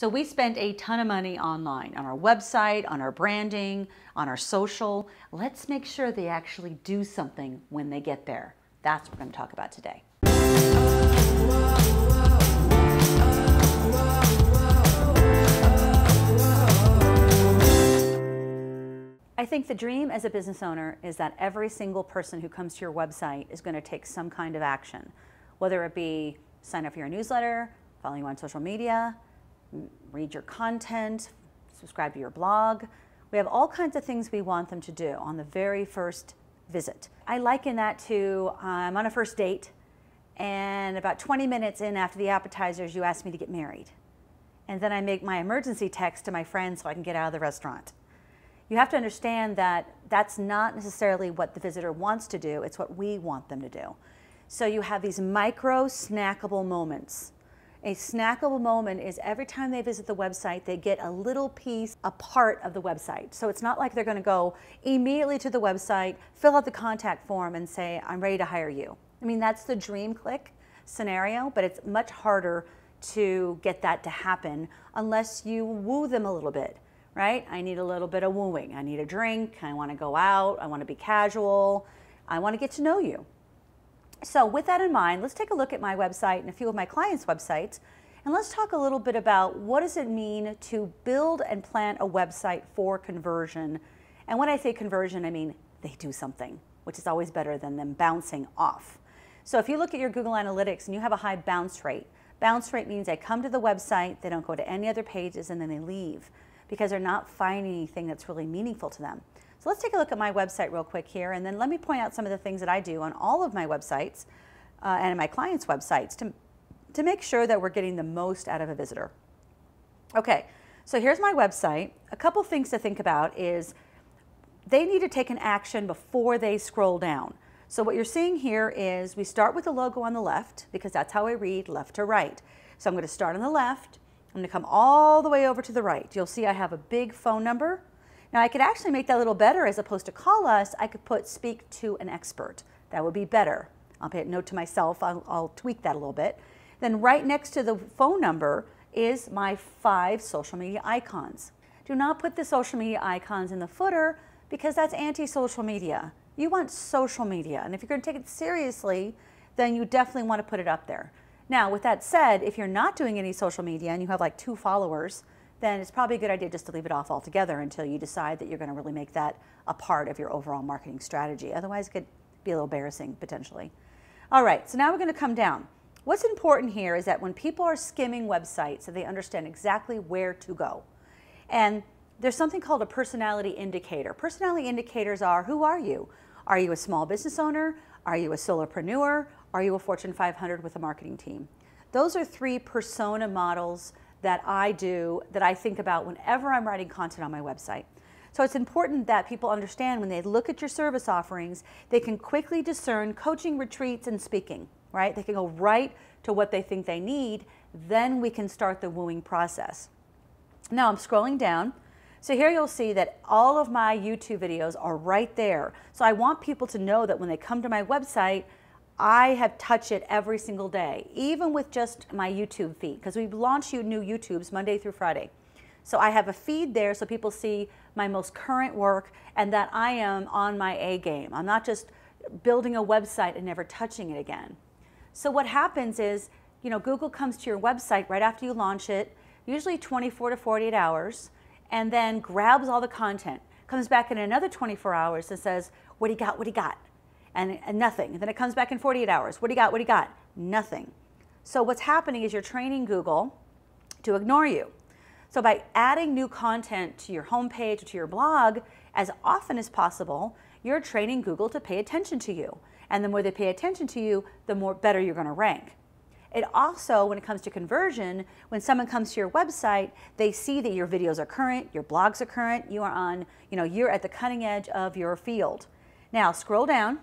So we spend a ton of money online, on our website, on our branding, on our social. Let's make sure they actually do something when they get there. That's what we're going to talk about today. I think the dream as a business owner is that every single person who comes to your website is going to take some kind of action, whether it be sign up for your newsletter, follow you on social media, read your content, subscribe to your blog. We have all kinds of things we want them to do on the very first visit. I liken that to I'm on a first date, and about 20 minutes in after the appetizers, you ask me to get married. And then I make my emergency text to my friends so I can get out of the restaurant you have to understand that that's not necessarily what the visitor wants to do, it's what we want them to do. So you have these micro snackable moments. A snackable moment is every time they visit the website, they get a little piece, a part of the website. So it's not like they're going to go immediately to the website, fill out the contact form, and say, I'm ready to hire you. I mean, that's the dream click scenario, but it's much harder to get that to happen unless you woo them a little bit right? I need a little bit of wooing. I need a drink. I want to go out. I want to be casual. I want to get to know you. So, with that in mind, let's take a look at my website and a few of my clients' websites. And let's talk a little bit about what does it mean to build and plan a website for conversion. And when I say conversion, I mean they do something, which is always better than them bouncing off. So if you look at your Google Analytics and you have a high bounce rate, bounce rate means they come to the website, they don't go to any other pages, and then they leave because they're not finding anything that's really meaningful to them. So let's take a look at my website real quick here, and then let me point out some of the things that I do on all of my websites uh, and my clients' websites to, to make sure that we're getting the most out of a visitor. Okay, so here's my website. A couple things to think about is they need to take an action before they scroll down. So what you're seeing here is we start with the logo on the left because that's how I read left to right. So I'm going to start on the left I'm going to come all the way over to the right. You'll see I have a big phone number. Now I could actually make that a little better as opposed to call us, I could put speak to an expert. That would be better. I'll pay a note to myself, I'll, I'll tweak that a little bit. Then right next to the phone number is my five social media icons. Do not put the social media icons in the footer because that's anti-social media. You want social media, and if you're going to take it seriously, then you definitely want to put it up there. Now, with that said, if you're not doing any social media and you have like two followers, then it's probably a good idea just to leave it off altogether until you decide that you're going to really make that a part of your overall marketing strategy. Otherwise, it could be a little embarrassing potentially. All right, so now we're going to come down. What's important here is that when people are skimming websites, that they understand exactly where to go. And there's something called a personality indicator. Personality indicators are who are you? Are you a small business owner? Are you a solopreneur? Are you a Fortune 500 with a marketing team? Those are three persona models that I do that I think about whenever I'm writing content on my website. So it's important that people understand when they look at your service offerings, they can quickly discern coaching, retreats, and speaking, right? They can go right to what they think they need. Then we can start the wooing process. Now I'm scrolling down. So here you'll see that all of my YouTube videos are right there. So I want people to know that when they come to my website, I have touched it every single day, even with just my YouTube feed, because we launch you new YouTubes Monday through Friday. So I have a feed there so people see my most current work and that I am on my A game. I'm not just building a website and never touching it again. So what happens is, you know, Google comes to your website right after you launch it, usually 24 to 48 hours, and then grabs all the content, comes back in another 24 hours and says, what do you got, what do you got? And, and nothing. Then it comes back in 48 hours. What do you got? What do you got? Nothing. So what's happening is you're training Google to ignore you. So by adding new content to your homepage or to your blog as often as possible, you're training Google to pay attention to you. And the more they pay attention to you, the more better you're going to rank. It also, when it comes to conversion, when someone comes to your website, they see that your videos are current, your blogs are current, you are on, you know, you're at the cutting edge of your field. Now scroll down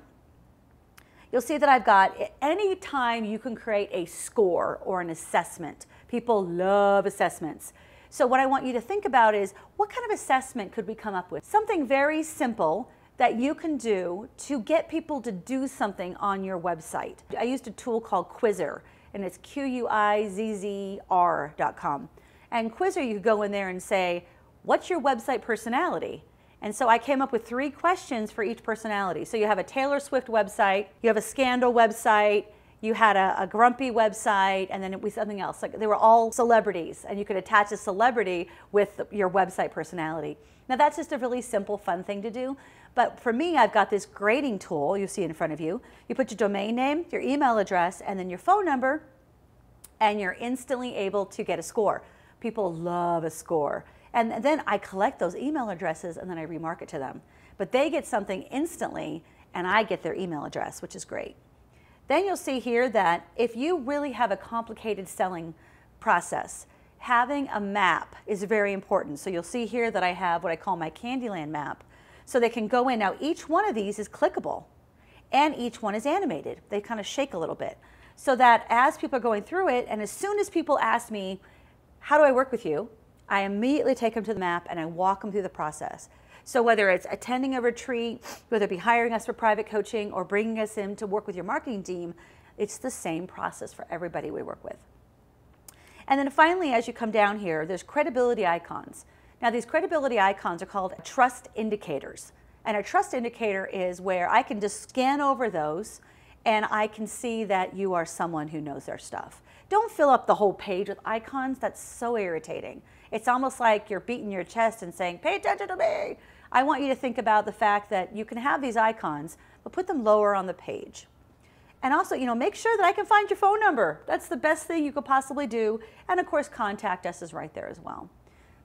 you'll see that I've got any time you can create a score or an assessment. People love assessments. So what I want you to think about is what kind of assessment could we come up with? Something very simple that you can do to get people to do something on your website. I used a tool called Quizzer and it's Q-U-I-Z-Z-R.com. And Quizzer, you go in there and say, what's your website personality? And so I came up with three questions for each personality. So you have a Taylor Swift website, you have a scandal website, you had a, a grumpy website, and then it was something else. Like they were all celebrities, and you could attach a celebrity with your website personality. Now that's just a really simple, fun thing to do. But for me, I've got this grading tool you see in front of you. You put your domain name, your email address, and then your phone number, and you're instantly able to get a score. People love a score. And then I collect those email addresses and then I remarket to them. But they get something instantly and I get their email address, which is great. Then you'll see here that if you really have a complicated selling process, having a map is very important. So you'll see here that I have what I call my Candyland map. So they can go in. Now each one of these is clickable and each one is animated. They kind of shake a little bit. So that as people are going through it, and as soon as people ask me, how do I work with you? I immediately take them to the map and I walk them through the process. So whether it's attending a retreat, whether it be hiring us for private coaching or bringing us in to work with your marketing team, it's the same process for everybody we work with. And then finally, as you come down here, there's credibility icons. Now these credibility icons are called trust indicators. And a trust indicator is where I can just scan over those and I can see that you are someone who knows their stuff. Don't fill up the whole page with icons. That's so irritating. It's almost like you're beating your chest and saying, pay attention to me. I want you to think about the fact that you can have these icons, but put them lower on the page. And also, you know, make sure that I can find your phone number. That's the best thing you could possibly do. And of course, contact us is right there as well.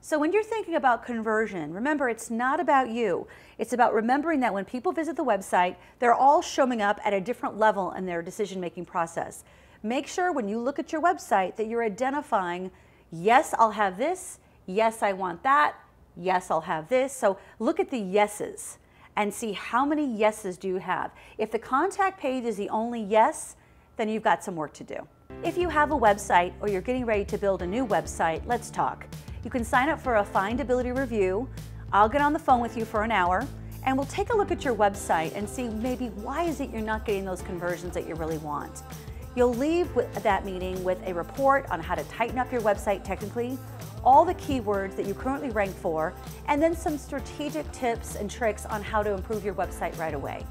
So when you're thinking about conversion, remember it's not about you. It's about remembering that when people visit the website, they're all showing up at a different level in their decision-making process. Make sure when you look at your website that you're identifying, yes, I'll have this, yes, I want that, yes, I'll have this. So look at the yeses and see how many yeses do you have. If the contact page is the only yes, then you've got some work to do. If you have a website or you're getting ready to build a new website, let's talk. You can sign up for a findability review. I'll get on the phone with you for an hour and we'll take a look at your website and see maybe why is it you're not getting those conversions that you really want. You'll leave that meeting with a report on how to tighten up your website technically, all the keywords that you currently rank for, and then some strategic tips and tricks on how to improve your website right away.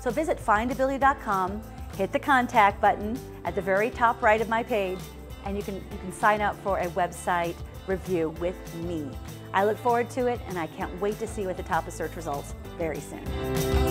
So visit findability.com, hit the contact button at the very top right of my page, and you can, you can sign up for a website review with me. I look forward to it and I can't wait to see you at the top of search results very soon.